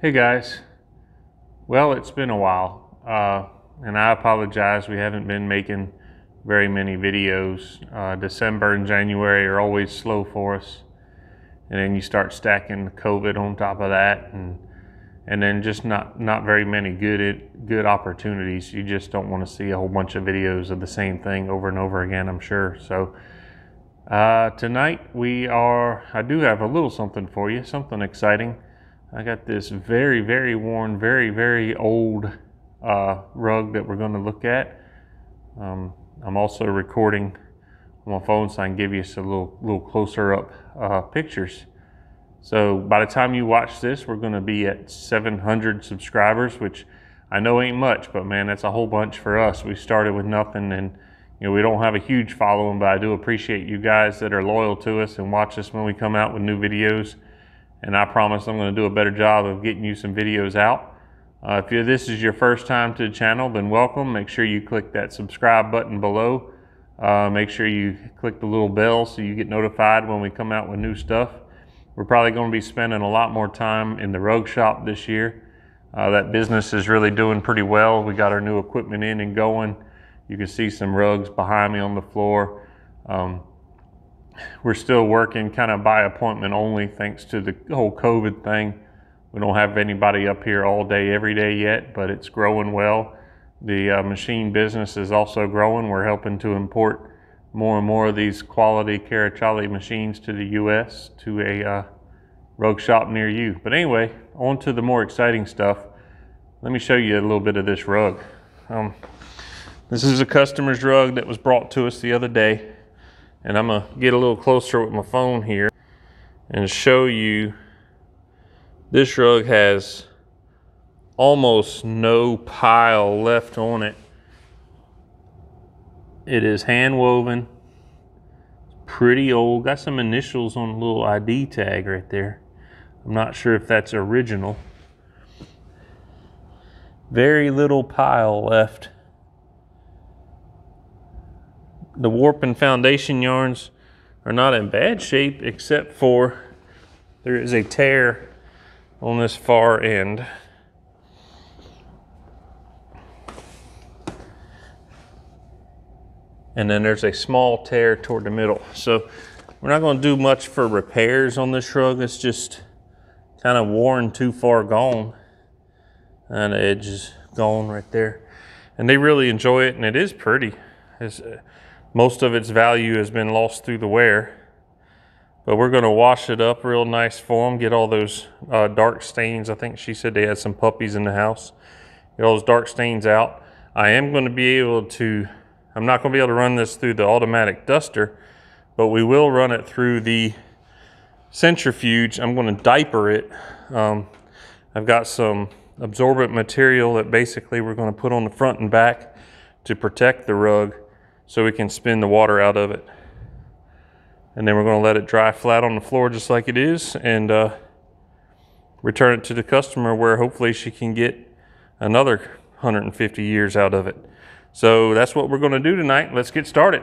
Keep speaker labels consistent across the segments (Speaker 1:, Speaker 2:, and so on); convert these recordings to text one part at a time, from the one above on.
Speaker 1: Hey guys. Well, it's been a while, uh, and I apologize. We haven't been making very many videos. Uh, December and January are always slow for us, and then you start stacking COVID on top of that, and and then just not not very many good good opportunities. You just don't want to see a whole bunch of videos of the same thing over and over again. I'm sure. So uh, tonight we are. I do have a little something for you, something exciting. I got this very, very worn, very, very old uh, rug that we're going to look at. Um, I'm also recording on my phone so I can give you some little, little closer up uh, pictures. So by the time you watch this, we're going to be at 700 subscribers, which I know ain't much, but man, that's a whole bunch for us. We started with nothing and you know, we don't have a huge following, but I do appreciate you guys that are loyal to us and watch us when we come out with new videos and I promise I'm going to do a better job of getting you some videos out. Uh, if this is your first time to the channel, then welcome. Make sure you click that subscribe button below. Uh, make sure you click the little bell so you get notified when we come out with new stuff. We're probably going to be spending a lot more time in the rug shop this year. Uh, that business is really doing pretty well. We got our new equipment in and going. You can see some rugs behind me on the floor. Um, we're still working kind of by appointment only thanks to the whole COVID thing. We don't have anybody up here all day, every day yet, but it's growing well. The uh, machine business is also growing. We're helping to import more and more of these quality Caraccioli machines to the U.S. to a uh, rug shop near you. But anyway, on to the more exciting stuff. Let me show you a little bit of this rug. Um, this is a customer's rug that was brought to us the other day and I'm gonna get a little closer with my phone here and show you this rug has almost no pile left on it. It is hand woven, pretty old, got some initials on a little ID tag right there. I'm not sure if that's original. Very little pile left the warp and foundation yarns are not in bad shape except for there is a tear on this far end. And then there's a small tear toward the middle. So we're not gonna do much for repairs on this rug. It's just kind of worn too far gone. And the edge is gone right there. And they really enjoy it and it is pretty. It's, uh, most of its value has been lost through the wear. But we're going to wash it up real nice for them, get all those uh, dark stains. I think she said they had some puppies in the house. Get all those dark stains out. I am going to be able to, I'm not going to be able to run this through the automatic duster, but we will run it through the centrifuge. I'm going to diaper it. Um, I've got some absorbent material that basically we're going to put on the front and back to protect the rug so we can spin the water out of it. And then we're going to let it dry flat on the floor just like it is and uh, return it to the customer where hopefully she can get another 150 years out of it. So that's what we're going to do tonight. Let's get started.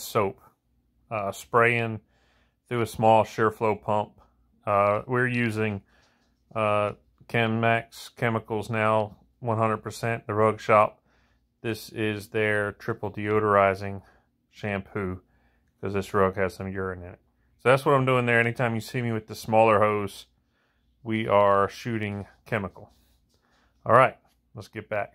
Speaker 1: Soap. Uh, spraying through a small SHURflo pump. Uh, we're using uh, ChemMax chemicals now, 100%. The Rug Shop. This is their triple deodorizing shampoo because this rug has some urine in it. So that's what I'm doing there. Anytime you see me with the smaller hose, we are shooting chemical. All right, let's get back.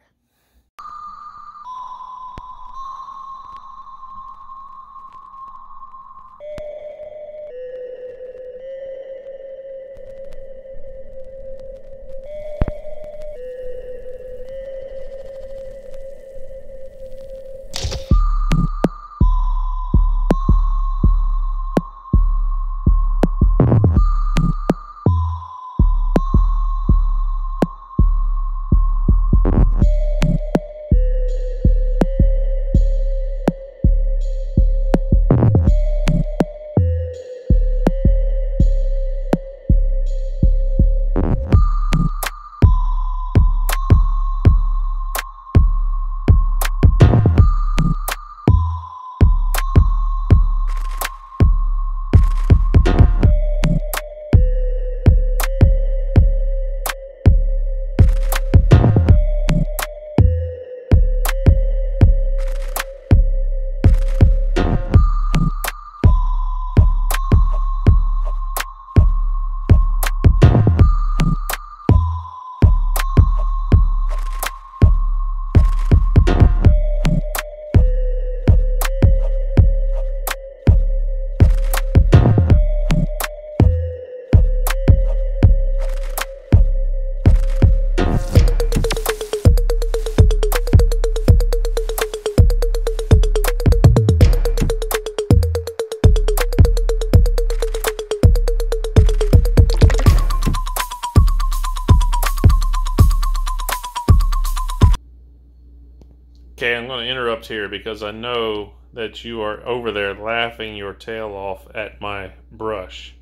Speaker 1: Because I know that you are over there laughing your tail off at my brush.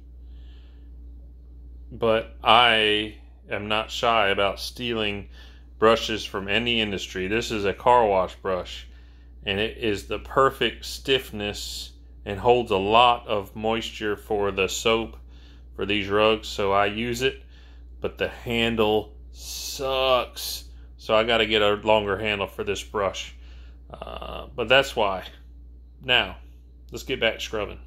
Speaker 1: But I am not shy about stealing brushes from any industry. This is a car wash brush, and it is the perfect stiffness and holds a lot of moisture for the soap for these rugs, so I use it. But the handle sucks so I got to get a longer handle for this brush. Uh, but that's why. Now, let's get back to scrubbing.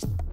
Speaker 1: you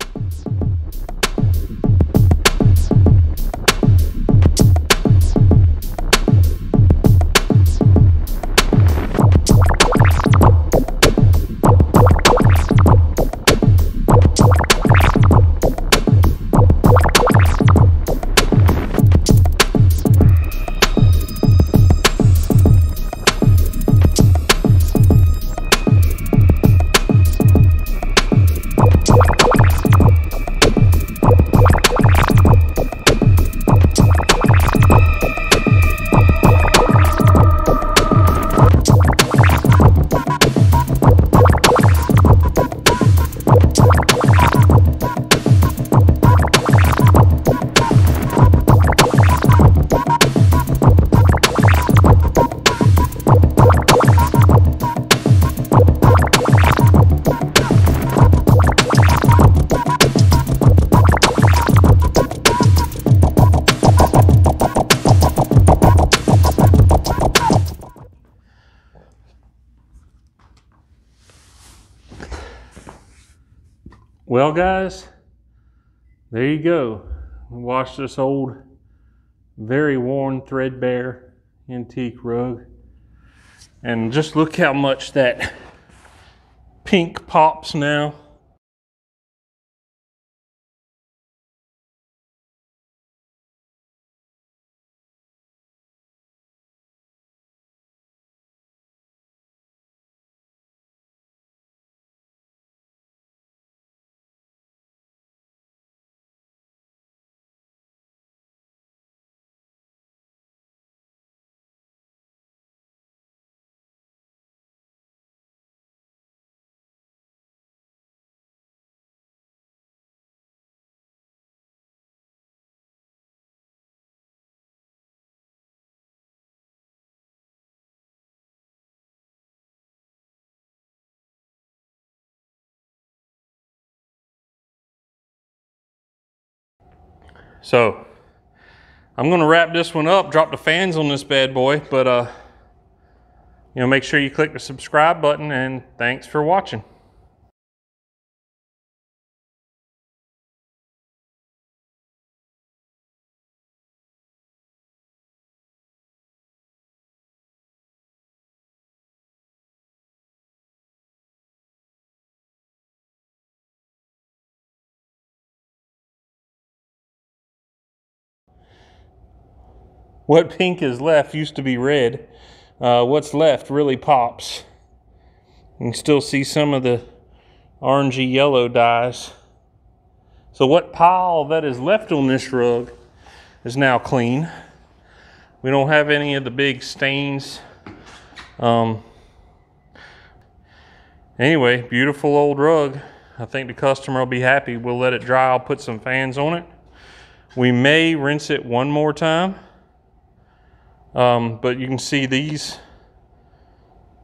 Speaker 1: Well, guys, there you go. Wash this old, very worn, threadbare antique rug. And just look how much that pink pops now. So I'm gonna wrap this one up, drop the fans on this bad boy, but uh, you know, make sure you click the subscribe button and thanks for watching. What pink is left used to be red. Uh, what's left really pops. You can still see some of the orangey yellow dyes. So what pile that is left on this rug is now clean. We don't have any of the big stains. Um, anyway, beautiful old rug. I think the customer will be happy. We'll let it dry. I'll put some fans on it. We may rinse it one more time. Um, but you can see these,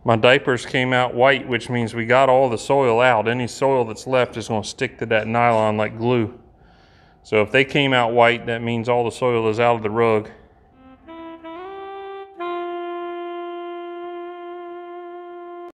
Speaker 1: my diapers came out white, which means we got all the soil out. Any soil that's left is gonna stick to that nylon like glue. So if they came out white, that means all the soil is out of the rug.